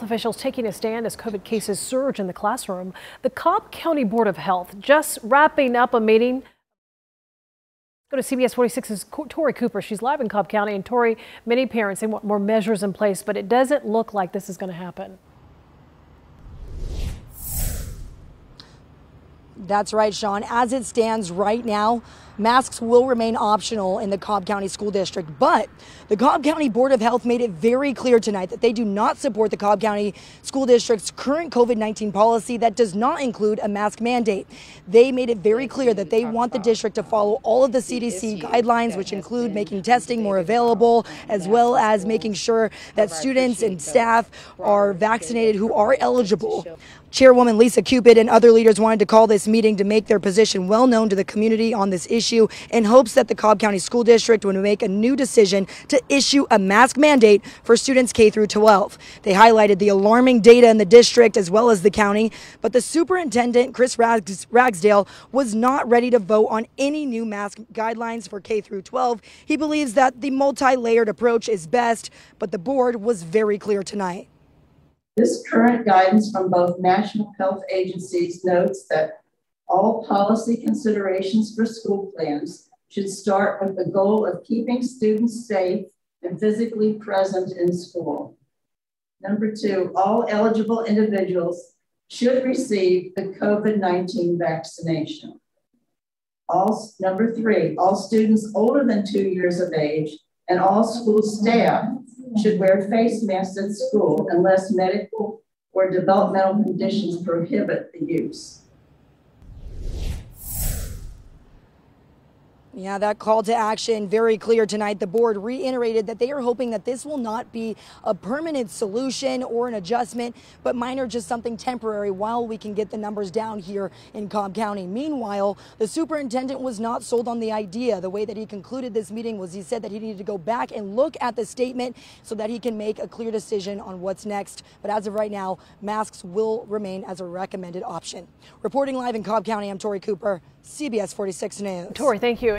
Officials taking a stand as COVID cases surge in the classroom. The Cobb County Board of Health just wrapping up a meeting. Go to CBS 46's Tori Cooper. She's live in Cobb County. And Tori, many parents they want more measures in place, but it doesn't look like this is going to happen. That's right, Sean. As it stands right now, masks will remain optional in the Cobb County School District, but the Cobb County Board of Health made it very clear tonight that they do not support the Cobb County School District's current COVID 19 policy that does not include a mask mandate. They made it very clear that they want the district to follow all of the CDC guidelines, which include making testing more available, as well as making sure that students and staff are vaccinated who are eligible. Chairwoman Lisa Cupid and other leaders wanted to call this meeting to make their position well known to the community on this issue in hopes that the Cobb County School District would make a new decision to issue a mask mandate for students K through 12. They highlighted the alarming data in the district as well as the county, but the superintendent, Chris Ragsdale, was not ready to vote on any new mask guidelines for K through 12. He believes that the multi-layered approach is best, but the board was very clear tonight. This current guidance from both national health agencies notes that all policy considerations for school plans should start with the goal of keeping students safe and physically present in school. Number two, all eligible individuals should receive the COVID-19 vaccination. All, number three, all students older than two years of age and all school staff should wear face masks at school unless medical or developmental conditions prohibit the use. Yeah, that call to action very clear tonight. The board reiterated that they are hoping that this will not be a permanent solution or an adjustment, but minor, just something temporary while we can get the numbers down here in Cobb County. Meanwhile, the superintendent was not sold on the idea. The way that he concluded this meeting was he said that he needed to go back and look at the statement so that he can make a clear decision on what's next. But as of right now, masks will remain as a recommended option. Reporting live in Cobb County, I'm Tori Cooper, CBS 46 News. Tori, thank you.